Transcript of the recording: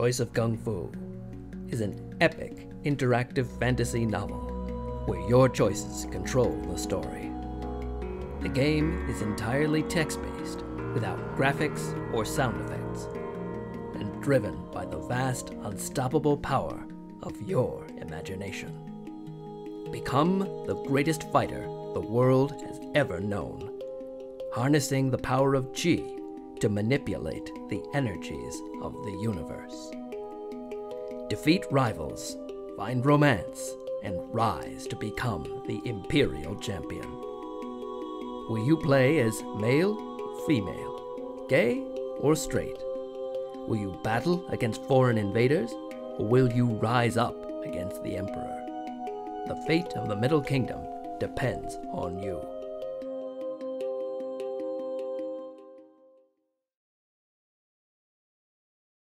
Choice of Kung Fu is an epic interactive fantasy novel where your choices control the story. The game is entirely text based without graphics or sound effects, and driven by the vast, unstoppable power of your imagination. Become the greatest fighter the world has ever known, harnessing the power of chi to manipulate the energies of the universe. Defeat rivals, find romance, and rise to become the Imperial Champion. Will you play as male, female, gay, or straight? Will you battle against foreign invaders, or will you rise up against the Emperor? The fate of the Middle Kingdom depends on you.